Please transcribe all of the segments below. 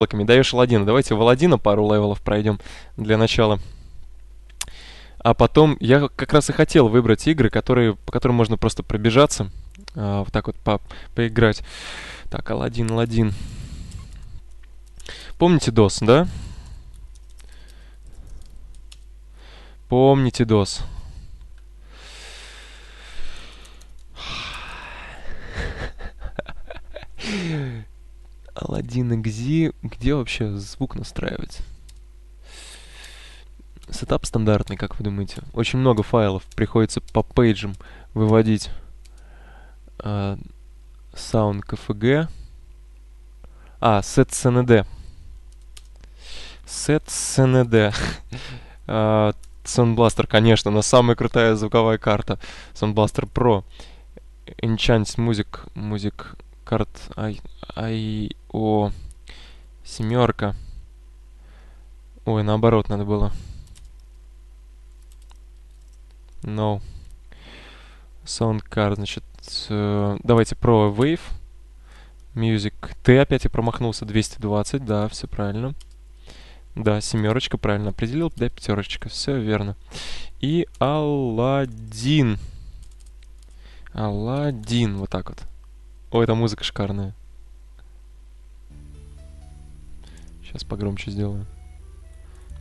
яблоками. Даешь Аладдина. Давайте в пару левелов пройдем для начала. А потом я как раз и хотел выбрать игры, которые, по которым можно просто пробежаться. А, вот так вот по, поиграть. Так, Аладдин, Аладдин. Помните DOS, да? Помните DOS. Аладдин EXE. Где вообще звук настраивать? Setup стандартный, как вы думаете? Очень много файлов приходится по пейджам выводить. Uh, sound CFG. А, set SND. Set SND. uh, Sound Blaster, конечно, на самая крутая звуковая карта. Sound Blaster Pro. Enchant Music, Music карт ай, ай, о, семерка. Ой, наоборот надо было. No. Sound card, значит, э, давайте про Wave. Music. Ты опять и промахнулся. 220, да, все правильно. Да, семерочка, правильно определил. Да, пятерочка, все верно. И Алладин. Алладин, вот так вот. Ой, эта музыка шикарная. Сейчас погромче сделаю.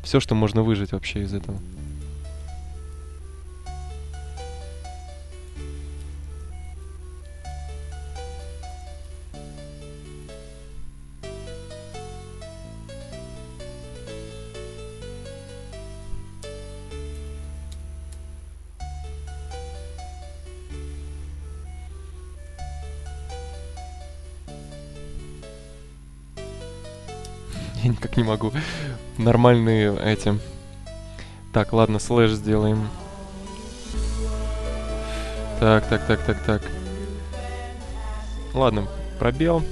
Все, что можно выжить вообще из этого. Нормальные эти. Так, ладно, слэш сделаем. Так, так, так, так, так. Ладно, пробел.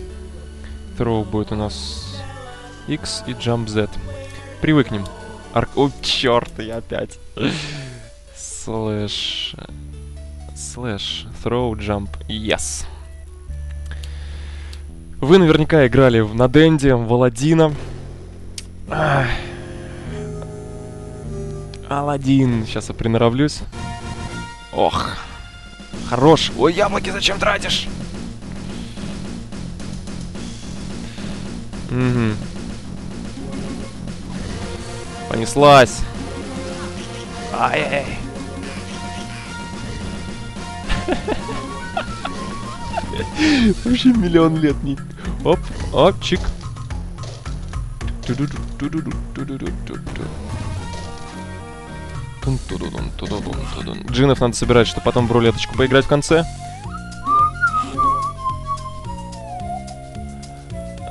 Throw будет у нас X и Jump Z. Привыкнем. Арк... О, черт, я опять. Слэш... Слэш. Throw, jump. Yes. Вы наверняка играли в Наденде, в Аладдина. Аладдин. Сейчас я приноровлюсь. Ох. Хорош. Ой, яблоки зачем тратишь? Угу. Понеслась. Ай-яй-яй. Вообще миллион лет не... Оп, опчик. Джинов надо собирать, чтобы потом в рулеточку поиграть в конце.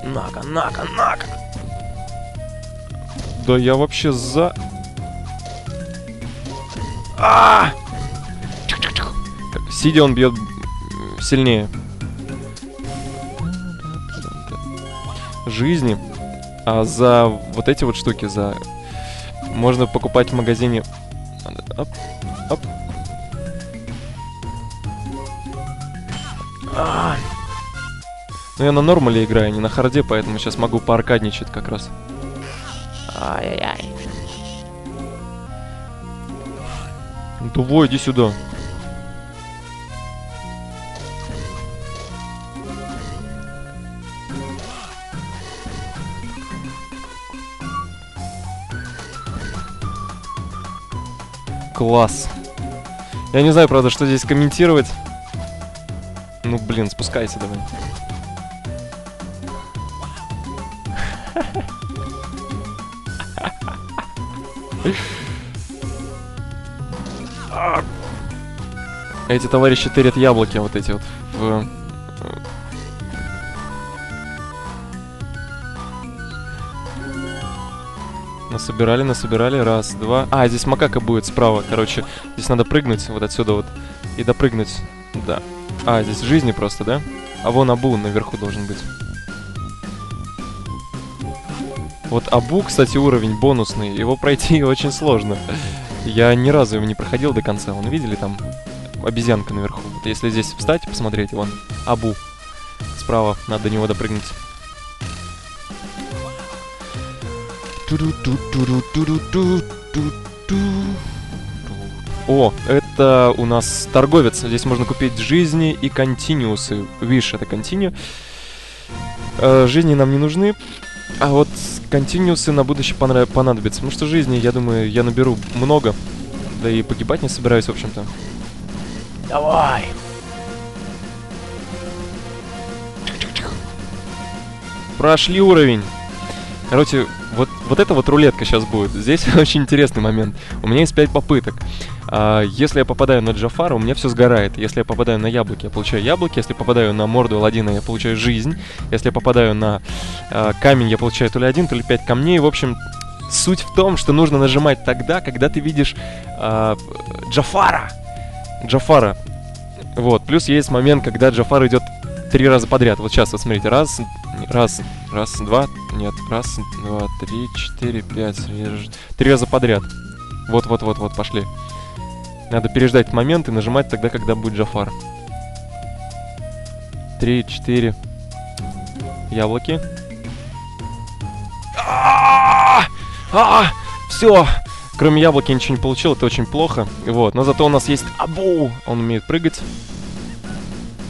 Нака, нака, нака. Да я вообще за... А! Сидя он бьет сильнее. Жизни. А за вот эти вот штуки, за... Можно покупать в магазине... Оп, оп. А! Ну я на нормале играю, не на харде, поэтому сейчас могу поаркадничать как раз. Ай-яй-яй. Давай, иди сюда. Класс. Я не знаю, правда, что здесь комментировать. Ну, блин, спускайся давай. Эти товарищи тырят яблоки, вот эти вот, в... Насобирали, насобирали, раз, два. А, здесь макака будет справа, короче. Здесь надо прыгнуть вот отсюда вот и допрыгнуть, да. А, здесь жизни просто, да? А вон Абу наверху должен быть. Вот Абу, кстати, уровень бонусный. Его пройти очень сложно. Я ни разу его не проходил до конца. Вон, видели там обезьянка наверху? Вот если здесь встать посмотреть, вон Абу. Справа, надо до него допрыгнуть. О, это у нас торговец. Здесь можно купить жизни и континусы. Видишь, это континю. Э, жизни нам не нужны. А вот континусы на будущее понадобятся. Потому что жизни, я думаю, я наберу много. Да и погибать не собираюсь, в общем-то. Давай. Прошли уровень. Короче, вот, вот это вот рулетка сейчас будет. Здесь очень интересный момент. У меня есть 5 попыток. А, если я попадаю на Джафара, у меня все сгорает. Если я попадаю на яблоки, я получаю яблоки. Если попадаю на морду Аладдина, я получаю жизнь. Если я попадаю на а, камень, я получаю то ли один, то ли пять камней. В общем, суть в том, что нужно нажимать тогда, когда ты видишь а, Джафара. Джафара. Вот. Плюс есть момент, когда Джафар идет три раза подряд. Вот сейчас, вот смотрите. Раз, раз, раз, два, нет, раз, два, три, четыре, пять. Три раза подряд. Вот-вот-вот-вот, пошли. Надо переждать момент и нажимать тогда, когда будет Джафар. Три, четыре. Яблоки. Все! Кроме яблоки ничего не получил, это очень плохо. Вот, но зато у нас есть Абу. Он умеет прыгать.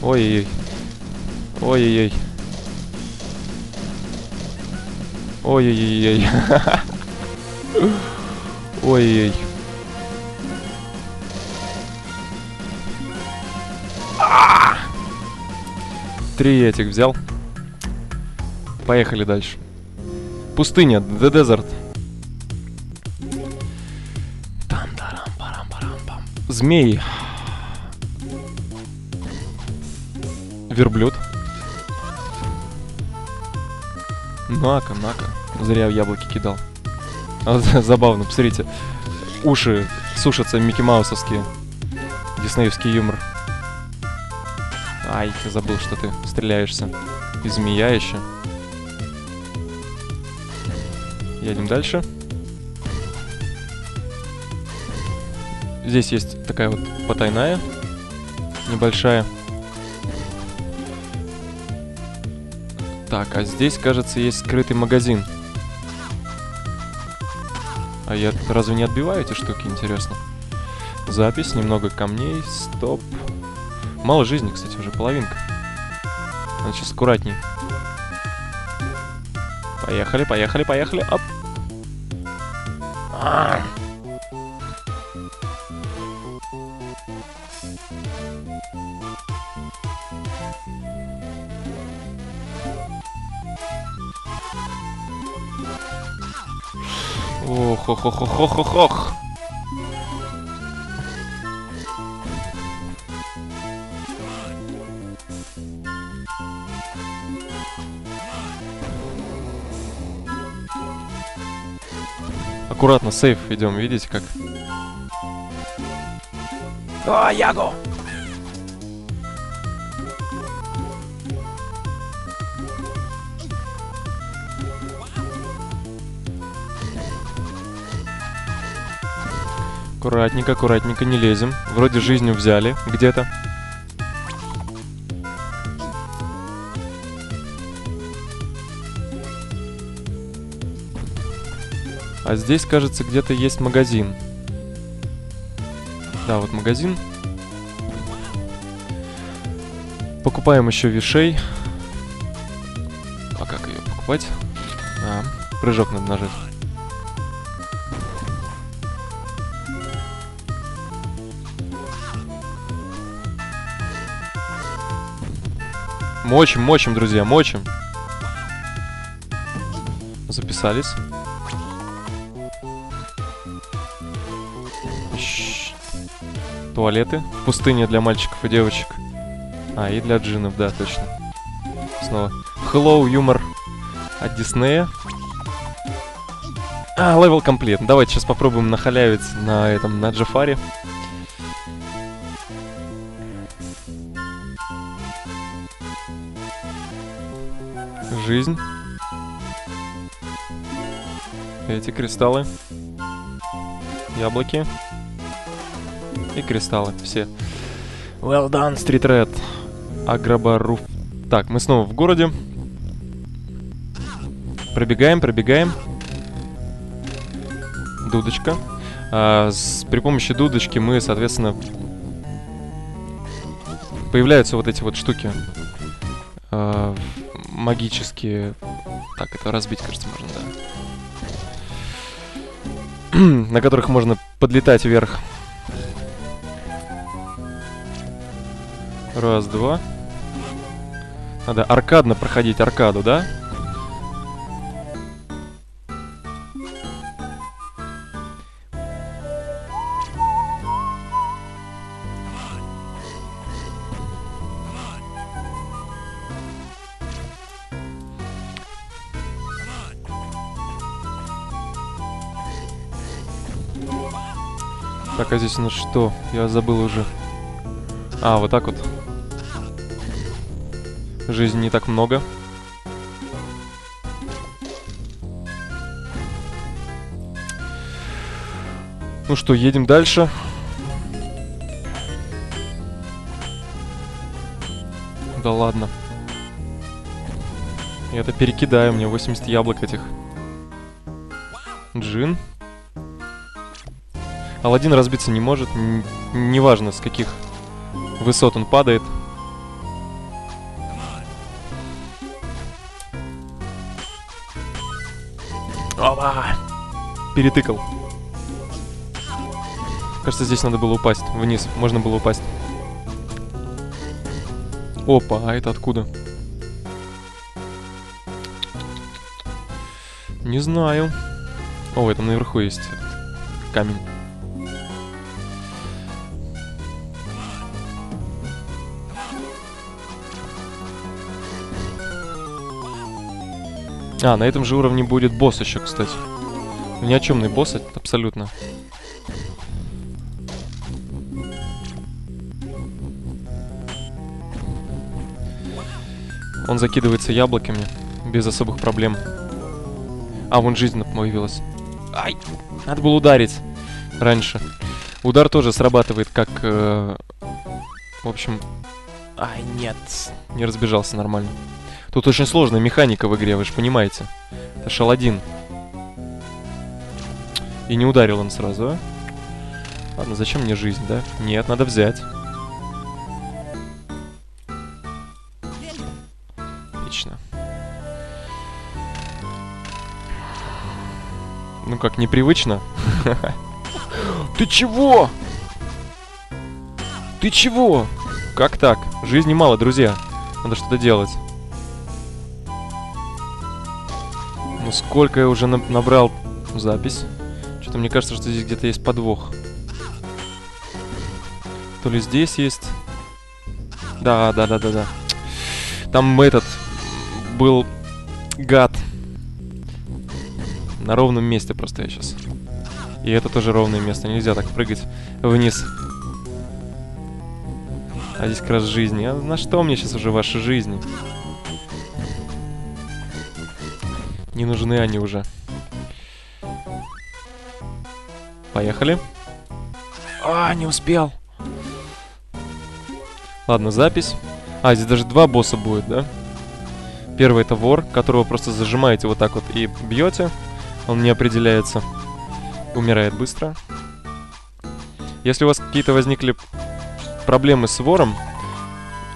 Ой-ой-ой. Ой-ой-ой. Ой-ой-ой. Ой-ой. Три этих взял. Поехали дальше. Пустыня, The Desert. Змей. Верблюд. Нака, нака. Зря яблоки кидал. А, забавно, посмотрите. Уши сушатся Микки Маусовские. Диснеевский юмор. Ай, забыл, что ты стреляешься. И змея еще. Едем дальше. Здесь есть такая вот потайная. Небольшая. Так, а здесь, кажется, есть скрытый магазин. А я разве не отбиваю эти штуки, интересно? Запись, немного камней, стоп. Мало жизни, кстати, уже половинка. Надо сейчас аккуратней. Поехали, поехали, поехали. Оп. А. Ох, ох, ох, ох, ох, ох, ох. Аккуратно, сейф идем, видите как? О, Яго! Аккуратненько, аккуратненько, не лезем. Вроде жизнью взяли где-то. А здесь, кажется, где-то есть магазин. Да, вот магазин. Покупаем еще вишей. А как ее покупать? А, прыжок надо нажать. Мочим, мочим, друзья, мочим. Записались. Туалеты. Пустыня для мальчиков и девочек. А, и для джинов, да, точно. Снова. Hello, юмор от Диснея. А, level complete. Давайте сейчас попробуем нахалявить на этом, на Джафаре. Жизнь. Эти кристаллы. Яблоки. И кристаллы. Все. Well done, Street Red. Агробаруф. Так, мы снова в городе. Пробегаем, пробегаем. дудочка. А, с- при помощи дудочки мы, соответственно, появляются вот эти вот штуки а, магические. Так, это разбить, кажется, можно, да. На которых можно подлетать вверх. Раз, два. Надо аркадно проходить аркаду, да? Так, а здесь у нас что? Я забыл уже. А, вот так вот. Жизни не так много. Ну что, едем дальше. Да ладно. Я это перекидаю, мне 80 яблок этих. Джин. Аладдин разбиться не может, неважно с каких высот он падает. Опа! Перетыкал. Кажется, здесь надо было упасть. Вниз. Можно было упасть. Опа, а это откуда? Не знаю. О, там наверху есть камень. А, на этом же уровне будет босс еще, кстати. Ни о чемный босс, абсолютно. Он закидывается яблоками без особых проблем. А, вон жизнь появилась. Ай! Надо было ударить раньше. Удар тоже срабатывает как... э, в общем, Ай, нет. не разбежался нормально. Тут очень сложная механика в игре, вы же понимаете. Это Шаладин. И не ударил он сразу, а? Ладно, зачем мне жизнь, да? Нет, надо взять. Отлично. Ну как, непривычно? Ты чего? Ты чего? Как так? Жизни мало, друзья. Надо что-то делать. Сколько я уже на- набрал запись. Что-то мне кажется, что здесь где-то есть подвох. То ли здесь есть. Да, да, да, да, да. Там этот был гад. На ровном месте просто я сейчас. И это тоже ровное место. Нельзя так прыгать вниз. А здесь как раз жизни. А на что мне сейчас уже ваши жизни? Не нужны они уже. Поехали. А, не успел. Ладно, запись. А, здесь даже два босса будет, да? Первый это вор, которого просто зажимаете вот так вот и бьете. Он не определяется. Умирает быстро. Если у вас какие-то возникли проблемы с вором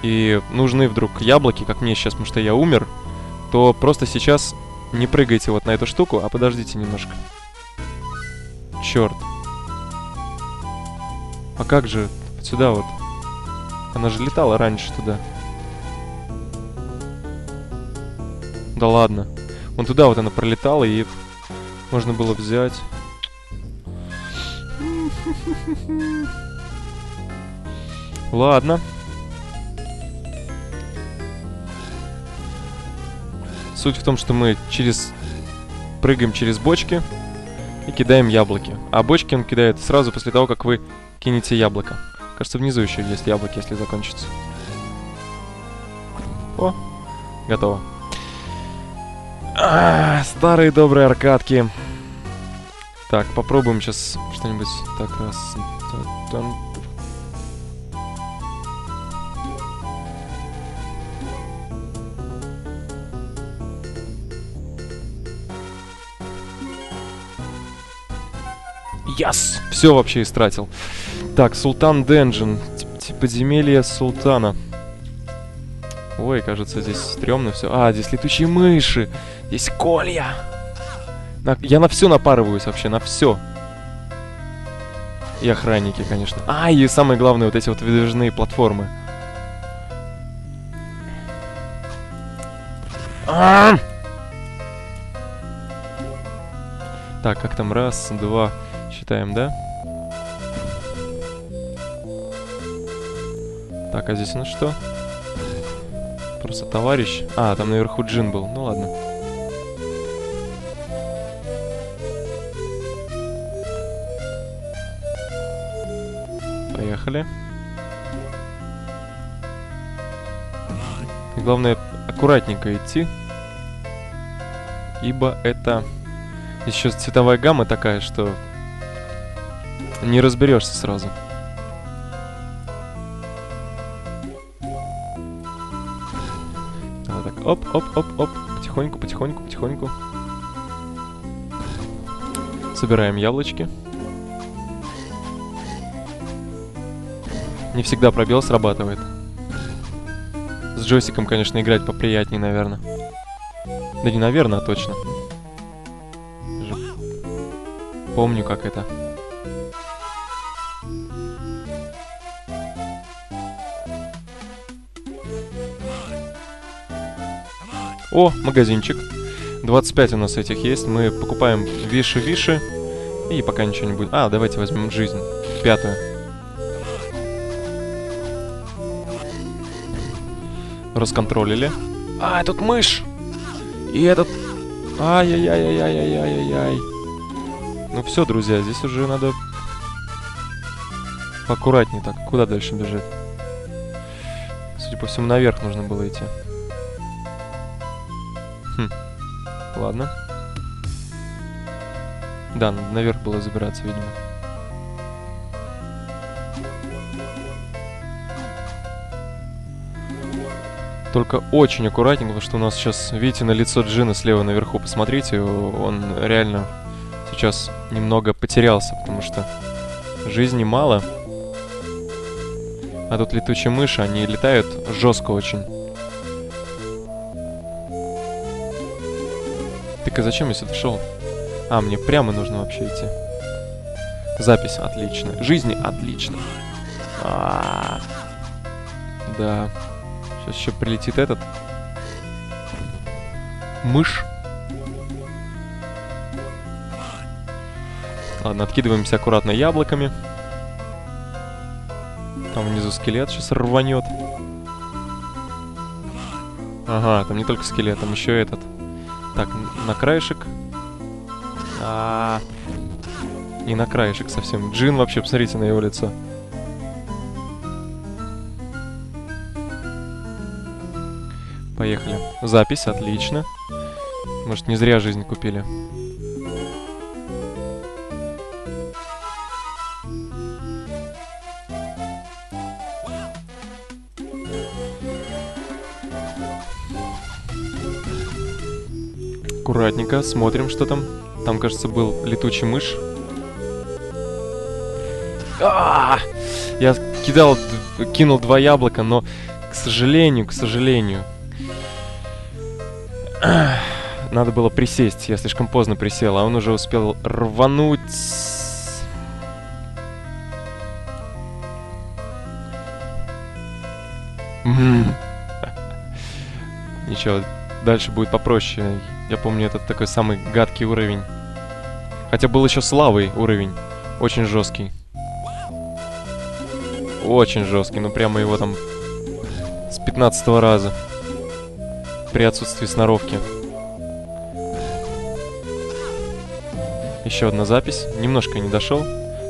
и нужны вдруг яблоки, как мне сейчас, потому что я умер, то просто сейчас не прыгайте вот на эту штуку, а подождите немножко. Черт. А как же сюда вот? Она же летала раньше туда. Да ладно. Вон туда вот она пролетала, и можно было взять. Ладно. Суть в том, что мы через... Прыгаем через бочки и кидаем яблоки. А бочки он кидает сразу после того, как вы кинете яблоко. Кажется, внизу еще есть яблоки, если закончится. О, готово. А, старые добрые аркадки. Так, попробуем сейчас что-нибудь. Так, раз. Яс! Все вообще истратил. Так, Султан Денджин. Подземелье Султана. Ой, кажется, здесь стрёмно все. А, здесь летучие мыши. Здесь колья. На- я на все напарываюсь вообще, на все. И охранники, конечно. А, и самое главное, вот эти вот выдвижные платформы. А! Так, как там? Раз, два. Считаем, да? Так, а здесь у нас что? Просто товарищ. А, там наверху джин был. Ну ладно. Поехали. И главное, аккуратненько идти. Ибо это... Еще цветовая гамма такая, что не разберешься сразу. Вот так, оп, оп, оп, оп, потихоньку, потихоньку, потихоньку. Собираем яблочки. Не всегда пробел срабатывает. С джойстиком, конечно, играть поприятнее, наверное. Да не наверное, а точно. Помню, как это. О, магазинчик. 25 у нас этих есть. Мы покупаем виши-виши. И пока ничего не будет. А, давайте возьмем жизнь. Пятую. Расконтролили. А, тут мышь! И этот... Ай-яй-яй-яй-яй-яй-яй. Ну все, друзья, здесь уже надо поаккуратнее так. Куда дальше бежать? Судя по всему, наверх нужно было идти. Ладно. Да, наверх было забираться, видимо. Только очень аккуратненько, потому что у нас сейчас, видите, на лицо Джина слева наверху, посмотрите, он реально сейчас немного потерялся, потому что жизни мало. А тут летучие мыши, они летают жестко очень. А зачем я сюда шел? А, мне прямо нужно вообще идти. Запись отличная. Жизни отлично. А, да. Сейчас еще прилетит этот. Мышь. Ладно, откидываемся аккуратно яблоками. Там внизу скелет сейчас рванет. Ага, там не только скелет, там еще этот. Так, на краешек. А, И на краешек совсем. Джин вообще, посмотрите на его лицо. Поехали. Запись, отлично. Может, не зря жизнь купили. Аккуратненько, смотрим, что там. Там, кажется, был летучий мышь. А! Я кидал, кинул два яблока, но, к сожалению, к сожалению, надо было присесть. Я слишком поздно присел, а он уже успел рвануть. Ничего, дальше будет попроще. Я помню, это такой самый гадкий уровень. Хотя был еще славый уровень. Очень жесткий. Очень жесткий, ну прямо его там с 15 раза. При отсутствии сноровки. Еще одна запись. Немножко не дошел.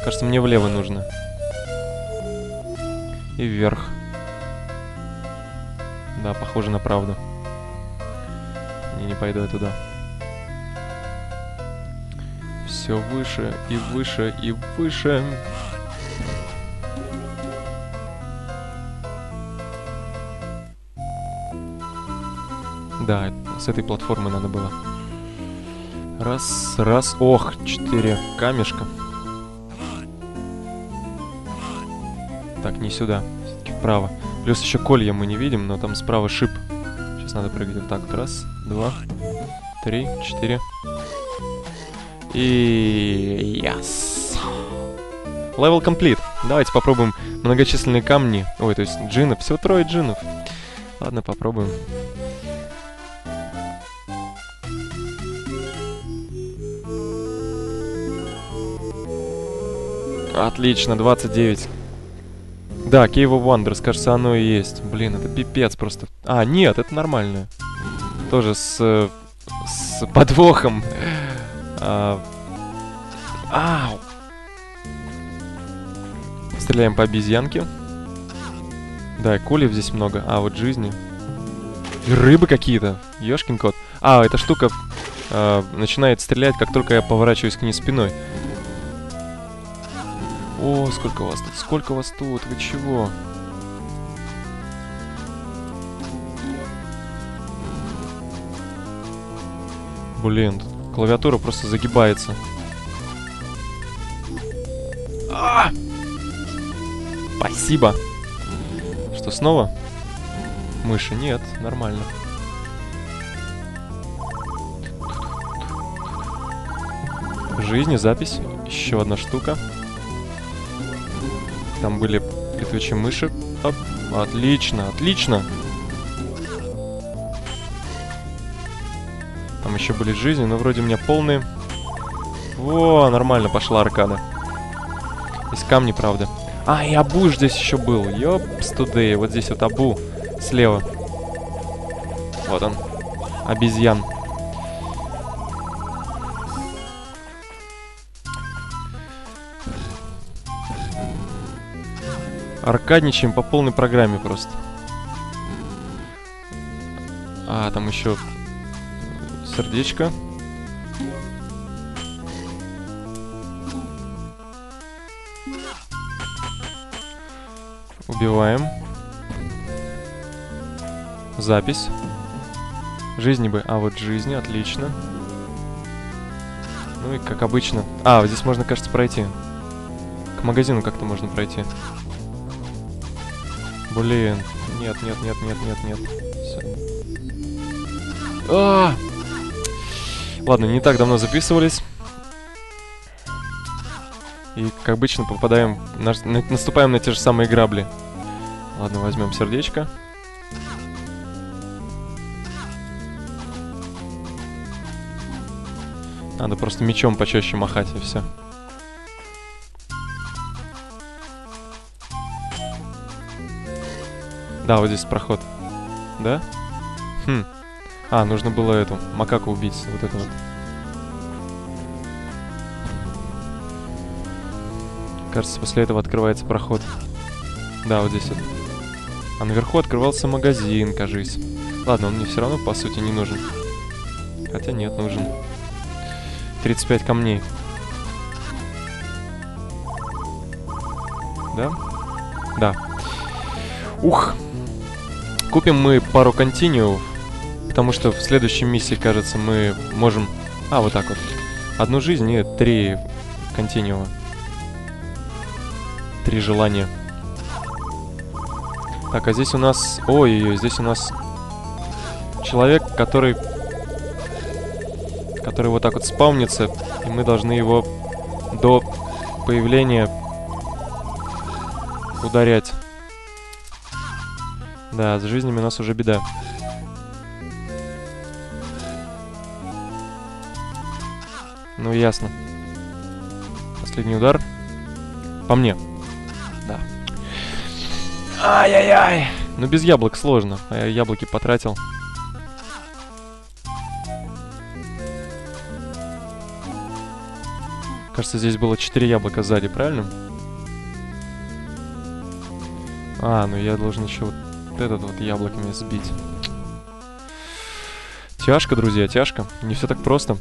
Кажется, мне влево нужно. И вверх. Да, похоже на правду пойду я туда. Все выше и выше и выше. Да, с этой платформы надо было. Раз, раз, ох, четыре камешка. Так, не сюда, вправо. Плюс еще колья мы не видим, но там справа шип. Сейчас надо прыгать вот так вот. Раз, два, три, четыре. И... Yes. Level complete. Давайте попробуем многочисленные камни. Ой, то есть джинов. Всего трое джинов. Ладно, попробуем. Отлично, 29. Да, Cave of Wonders, кажется, оно и есть. Блин, это пипец просто. А, нет, это нормальное. Тоже с, с подвохом. А, ау. Стреляем по обезьянке. Да, и кулев здесь много. А, вот жизни. И рыбы какие-то. Ёшкин кот. А, эта штука э, начинает стрелять, как только я поворачиваюсь к ней спиной. О, сколько вас тут, сколько вас тут, вы чего? Блин, клавиатура просто загибается. А! Спасибо. Что, снова? Мыши? Нет, нормально. Жизни, запись. Еще одна штука. Там были летучие мыши. Оп. Отлично, отлично. Там еще были жизни, но вроде у меня полные. Во, нормально пошла аркада. Из камней, правда. А, и Абу здесь еще был. Ёпс тудей. Вот здесь вот Абу. Слева. Вот он. Обезьян. Аркадничаем по полной программе просто. А, там еще сердечко. Убиваем. Запись. Жизни бы. А, вот жизни, отлично. Ну и как обычно. А, здесь можно, кажется, пройти. К магазину как-то можно пройти. Блин. Нет, нет, нет, нет, нет, нет. Всё. А! Ладно, не так давно записывались. И, как обычно, попадаем... на- на- наступаем на те же самые грабли. Ладно, возьмем сердечко. Надо просто мечом почаще махать, и все. Да, вот здесь проход. Да? Хм. А, нужно было эту, макаку убить, вот это вот. Кажется, после этого открывается проход. Да, вот здесь вот. А наверху открывался магазин, кажись. Ладно, он мне все равно, по сути, не нужен. Хотя нет, нужен. 35 камней. Да? Да. Ух. Купим мы пару континуов, потому что в следующей миссии, кажется, мы можем... А, вот так вот. Одну жизнь и три континуа. Три желания. Так, а здесь у нас... Ой, здесь у нас человек, который... Который вот так вот спавнится, и мы должны его до появления ударять. Да, с жизнями у нас уже беда. Ну, ясно. Последний удар. По мне. Да. Ай-яй-яй. Ну, без яблок сложно. А я яблоки потратил. Кажется, здесь было 4 яблока сзади, правильно? А, ну я должен еще вот этот вот яблоками сбить. Тяжко, друзья, тяжко. Не все так просто.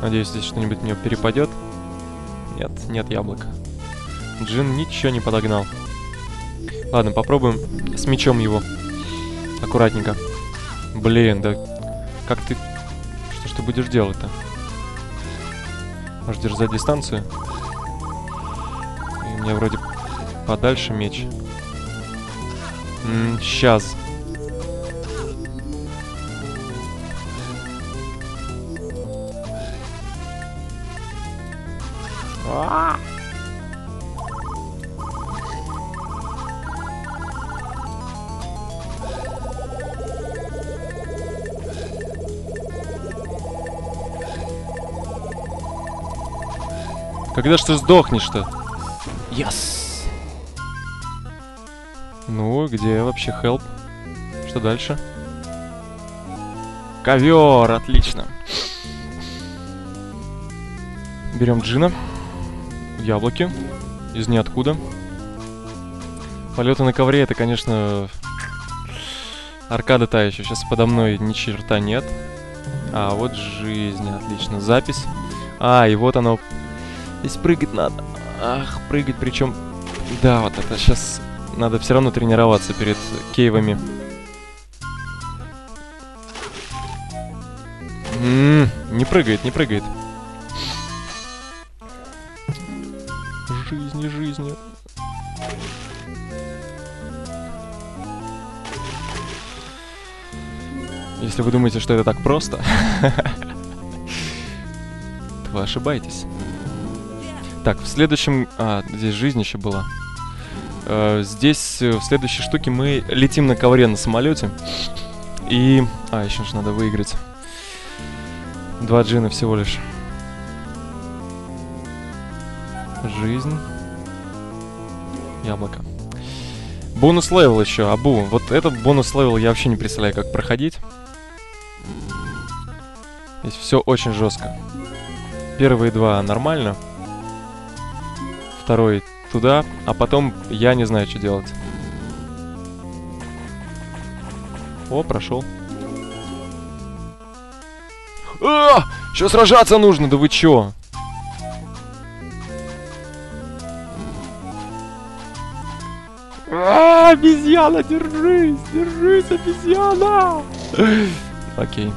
Надеюсь, здесь что-нибудь мне перепадет. Нет, нет яблок. Джин ничего не подогнал. Ладно, попробуем с мечом его. Аккуратненько. Блин, да как ты... Что будешь делать-то? Можешь держать дистанцию? И у меня вроде подальше меч. М -м, сейчас. Когда ж ты сдохнешь-то? Yes. Ну, где вообще help? Что дальше? Ковер, отлично. Берем джина. Яблоки. Из ниоткуда. Полеты на ковре это, конечно, аркада та еще. Сейчас подо мной ни черта нет. А, вот жизнь, отлично. Запись. А, и вот оно Здесь прыгать надо. Ах, прыгать, причем... Да, вот это сейчас надо все равно тренироваться перед кейвами. М -м, не прыгает, не прыгает. Жизни, жизни. Если вы думаете, что это так просто, то ошибаетесь. Так, в следующем... А, здесь жизнь еще была. Э, здесь, э, в следующей штуке, мы летим на ковре на самолете. И... А, еще же надо выиграть. Два джина всего лишь. Жизнь. Яблоко. Bonus level еще, Абу. Вот этот bonus level я вообще не представляю, как проходить. Здесь все очень жестко. Первые два нормально второй туда, а потом я не знаю, что делать. О, прошел. А! Еще сражаться нужно, да вы чё? А, обезьяна, держись, держись, обезьяна! Окей.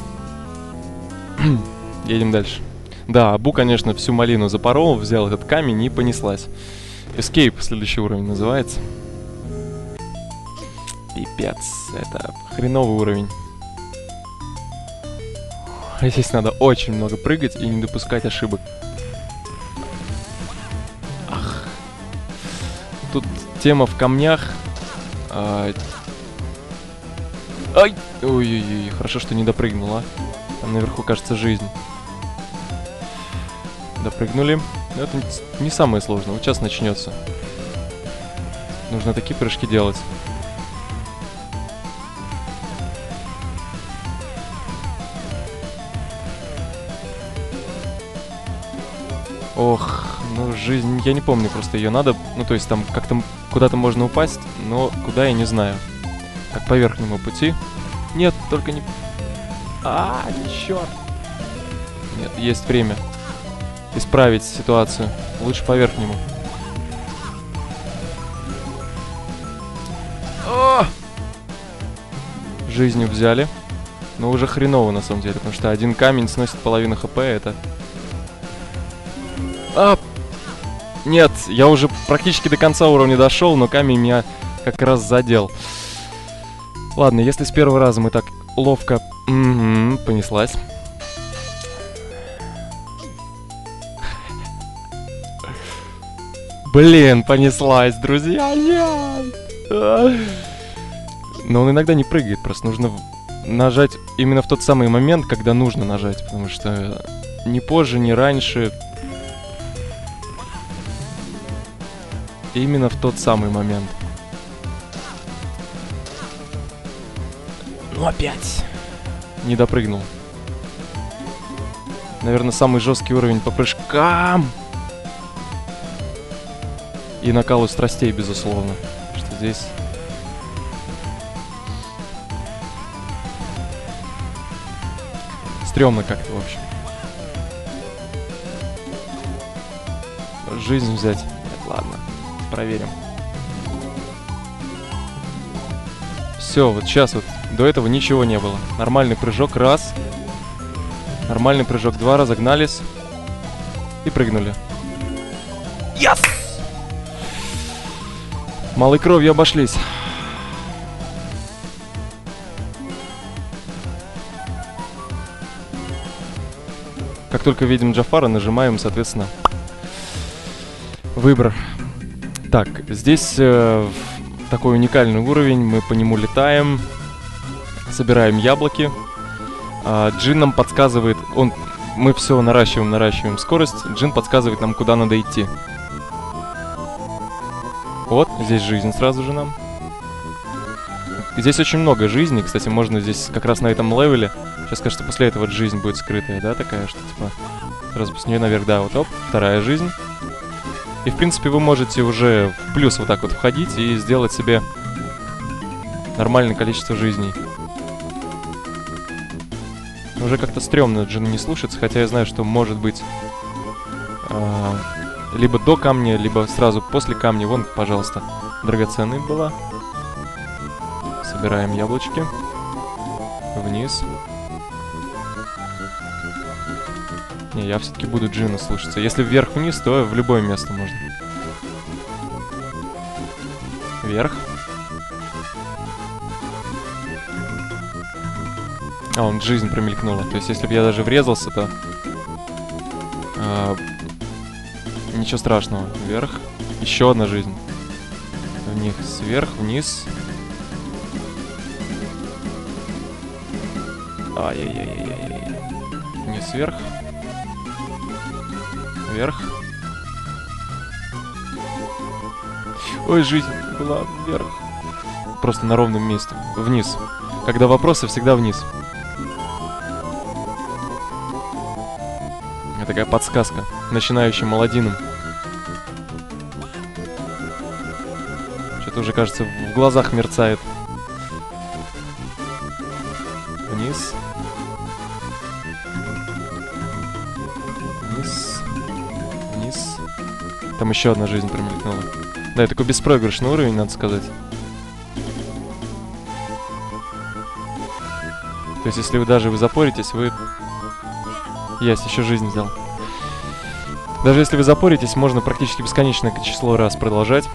Едем дальше. Да, Абу, конечно, всю малину запорол, взял этот камень и понеслась. Escape, следующий уровень называется. Пипец, это хреновый уровень. Здесь надо очень много прыгать и не допускать ошибок. Ах. Тут тема в камнях. А... Ой-ой-ой, хорошо, что не допрыгнула. Там наверху, кажется, жизнь. Допрыгнули. Это не самое сложное. Вот сейчас начнется. Нужно такие прыжки делать. Ох, ну жизнь, я не помню, просто ее надо, ну то есть там как-то куда-то можно упасть, но куда я не знаю. Так, по верхнему пути. Нет, только не... А, черт. Нет, есть время исправить ситуацию. Лучше по верхнему. Жизнью взяли. Но уже хреново на самом деле, потому что один камень сносит половину хп, это... А! Нет, я уже практически до конца уровня дошел, но камень меня как раз задел. Ладно, если с первого раза мы так ловко... Угу, понеслась. Блин, понеслась, друзья, нет! Но он иногда не прыгает, просто нужно нажать именно в тот самый момент, когда нужно нажать, потому что ни позже, ни раньше. Именно в тот самый момент. Ну опять. Не допрыгнул. Наверное, самый жесткий уровень по прыжкам и накалу страстей, безусловно. Что здесь... Стремно как-то, в общем. Жизнь взять. Нет, ладно. Проверим. Все, вот сейчас вот. До этого ничего не было. Нормальный прыжок, раз. Нормальный прыжок, два, разогнались. И прыгнули. Малой кровью обошлись. Как только видим Джафара, нажимаем, соответственно, выбор. Так, здесь э, такой уникальный уровень, мы по нему летаем, собираем яблоки. А, Джин нам подсказывает, он, мы все наращиваем, наращиваем скорость, Джин подсказывает нам, куда надо идти. Вот, здесь жизнь сразу же нам. Здесь очень много жизни, кстати, можно здесь как раз на этом левеле. Сейчас, кажется, после этого жизнь будет скрытая, да, такая, что типа... Сразу с нее наверх, да, вот оп, вторая жизнь. И, в принципе, вы можете уже в плюс вот так вот входить и сделать себе нормальное количество жизней. Уже как-то стрёмно Джин не слушается, хотя я знаю, что может быть а, либо до камня, либо сразу после камня. Вон, пожалуйста, драгоценная была. Собираем яблочки. Вниз. Не, я все-таки буду Джина слушаться. Если вверх-вниз, то в любое место можно. Вверх. А, он жизнь промелькнула. То есть, если бы я даже врезался, то... ничего страшного. Вверх. Еще одна жизнь. Вниз, сверх, вниз. Ай-яй-яй-яй-яй. Вниз, вверх. Вверх. Ой, жизнь была вверх. Просто на ровном месте. Вниз. Когда вопросы, всегда вниз. Это такая подсказка начинающим молодинам. Что-то уже, кажется, в глазах мерцает. Вниз. Вниз. Вниз. Там еще одна жизнь промелькнула. Да, это такой беспроигрышный уровень, надо сказать. То есть, если вы даже вы запоритесь, вы... Есть, еще жизнь взял. Даже если вы запоритесь, можно практически бесконечное число раз продолжать.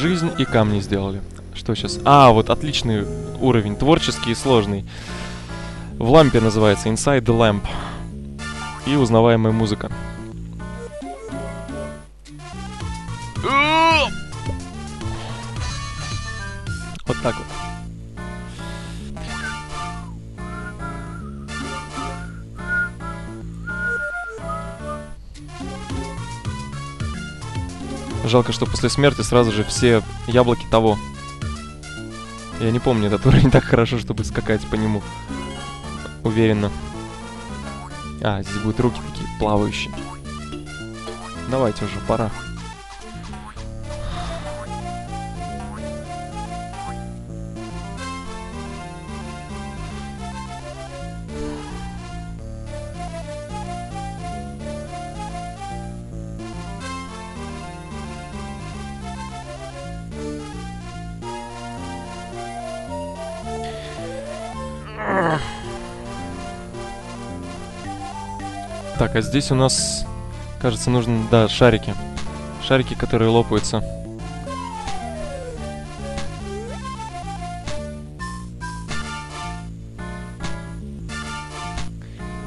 Жизнь и камни сделали. Что сейчас? А, вот отличный уровень, творческий и сложный. В лампе называется Inside the Lamp. И узнаваемая музыка. Жалко, что после смерти сразу же все яблоки того. Я не помню этот уровень так хорошо, чтобы скакать по нему. Уверенно. А, здесь будут руки такие плавающие. Давайте уже, пора. Так, а здесь у нас, кажется, нужно, да, шарики. Шарики, которые лопаются.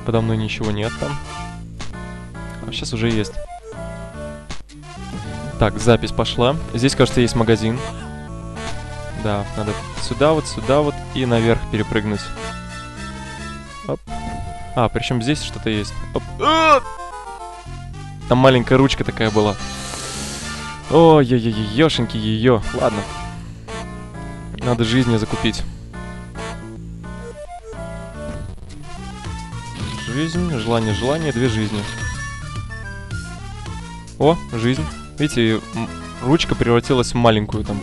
Подо мной ничего нет там. А сейчас уже есть. Так, запись пошла. Здесь, кажется, есть магазин. Да, надо сюда вот, сюда вот и наверх перепрыгнуть. А, причем здесь что-то есть. Там маленькая ручка такая была. Ой-ой-ой, ёшеньки ее. Ладно. Надо жизни закупить. Жизнь, желание, желание, две жизни. О, жизнь. Видите, ручка превратилась в маленькую там.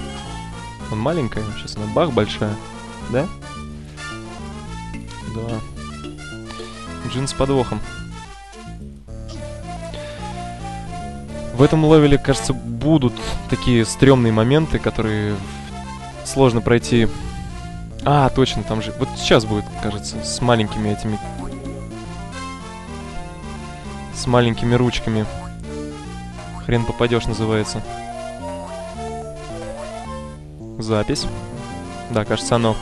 Он маленькая, сейчас она бах большая. Да? Да. Джин с подвохом. В этом левеле, кажется, будут такие стрёмные моменты, которые сложно пройти. А, точно, там же... Вот сейчас будет, кажется, с маленькими этими... С маленькими ручками. Хрен попадешь, называется. Запись. Да, кажется, оно.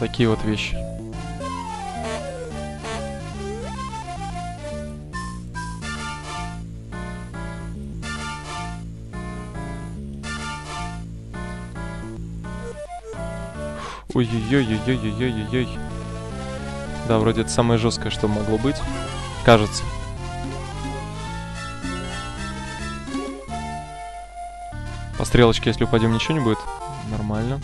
Такие вот вещи. Ой-ой-ой-ой-ой-ой-ой-ой. Да, вроде это самое жесткое, что могло быть. Кажется. По стрелочке, если упадем, ничего не будет. Нормально.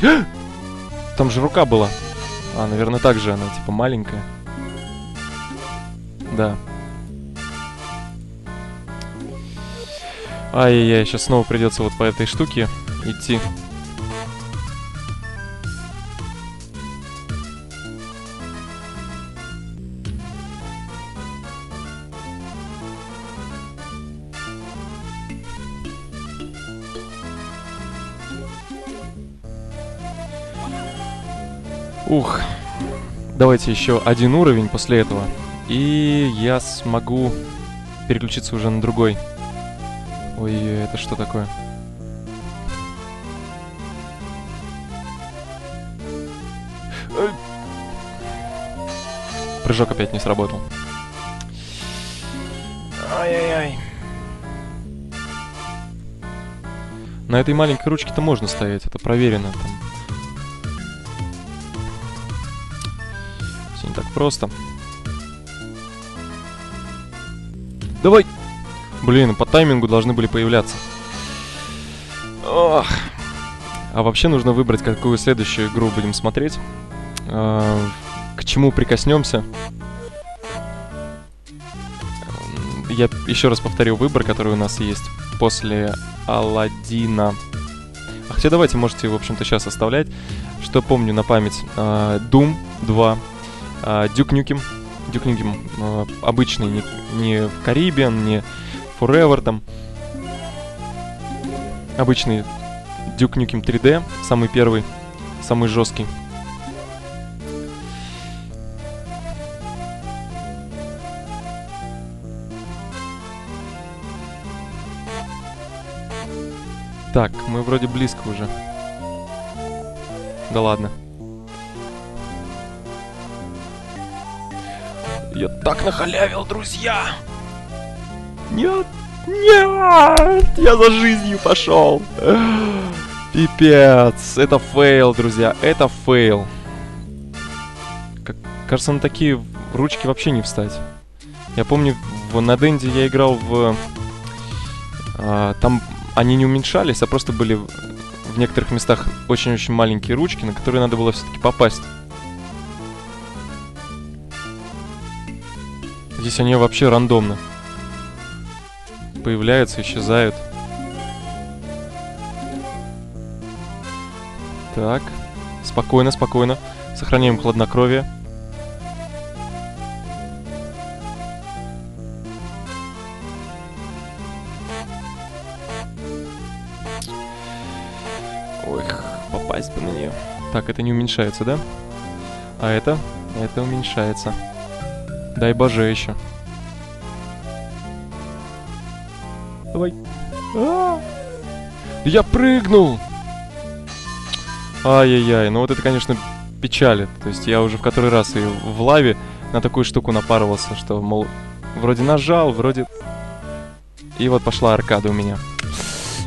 Там же рука была. А, наверное, так же она, типа, маленькая. Да. Ай-яй-яй, сейчас снова придется вот по этой штуке идти. Ух. Давайте еще один уровень после этого. И я смогу переключиться уже на другой. Ой, это что такое? Прыжок опять не сработал. Ай-яй-яй. На этой маленькой ручке-то можно стоять, это проверено там. Просто. Давай! Блин, по таймингу должны были появляться. Ох. А вообще нужно выбрать, какую следующую игру будем смотреть. А, к чему прикоснемся. Я еще раз повторю выбор, который у нас есть после Алладина. А хотя давайте можете, в общем-то, сейчас оставлять. Что помню на память. А, Doom 2, Nukem. Duke Nukem а, обычный, не, не Caribbean, не Forever там. Обычный Duke Nukem 3D, самый первый, самый жесткий. Так, мы вроде близко уже. Да ладно. Я так нахалявил, друзья! Нет, нет, я за жизнью пошел. Пипец, это fail, друзья, это fail. Как, кажется, на такие ручки вообще не встать. Я помню, в, на Денде я играл в... А, там они не уменьшались, а просто были в некоторых местах очень-очень маленькие ручки, на которые надо было все-таки попасть. Здесь они вообще рандомно появляются, исчезают. Так. Спокойно, спокойно. Сохраняем хладнокровие. Ой, попасть бы на нее. Так, это не уменьшается, да? А это? Это уменьшается. Дай боже еще. Давай. А -а -а. Я прыгнул! Ай-яй-яй, ну вот это, конечно, печалит. То есть я уже в который раз и в лаве на такую штуку напарывался, что, мол, вроде нажал, вроде... И вот пошла аркада у меня.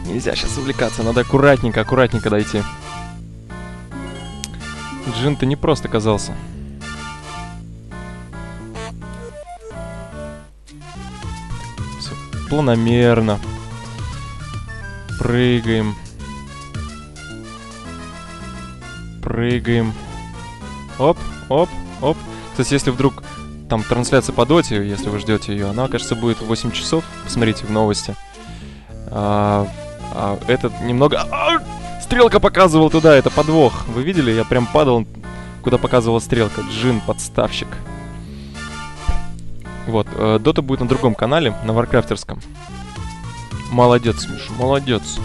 Нельзя сейчас увлекаться, надо аккуратненько, аккуратненько дойти. Джин-то не просто оказался. Планомерно. Прыгаем. Прыгаем. Оп, оп, оп. Кстати, если вдруг там трансляция по доте, если вы ждете ее, она, кажется, будет в 8 часов. Посмотрите в новости. А, а этот немного... А, стрелка показывал туда, это подвох. Вы видели? Я прям падал куда показывала стрелка. Джин, подставщик. Вот, э, Дота будет на другом канале, на Варкрафтерском. Молодец, Миша, молодец.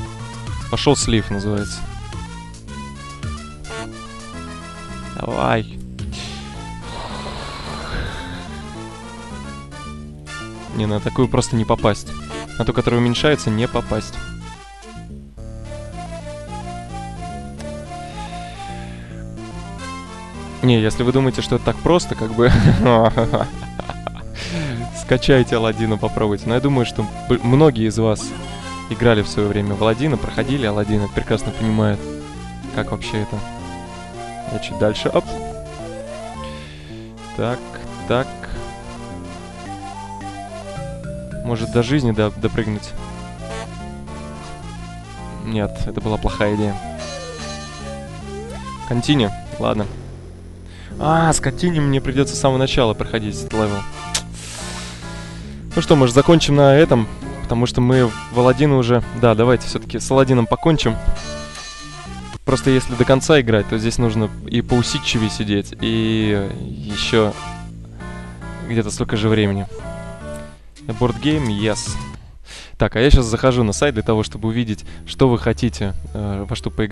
Пошел слив, называется. Давай. Не, на такую просто не попасть. На ту, которая уменьшается, не попасть. Не, если вы думаете, что это так просто, как бы... Скачайте Алладина, попробуйте. Но я думаю, что многие из вас играли в свое время в Алладина, проходили Алладина, прекрасно понимают, как вообще это. Я чуть дальше. Оп. Так, так. Может до жизни до, допрыгнуть? Нет, это была плохая идея. Continue. Ладно. А, с Continue мне придется с самого начала проходить этот level. Ну что, может, закончим на этом? Потому что мы в Аладдина уже... Да, давайте все-таки с Аладдином покончим. Просто если до конца играть, то здесь нужно и поусидчивее сидеть, и еще где-то столько же времени. Game, yes. Так, а я сейчас захожу на сайт для того, чтобы увидеть, что вы хотите, э, во что поиграть.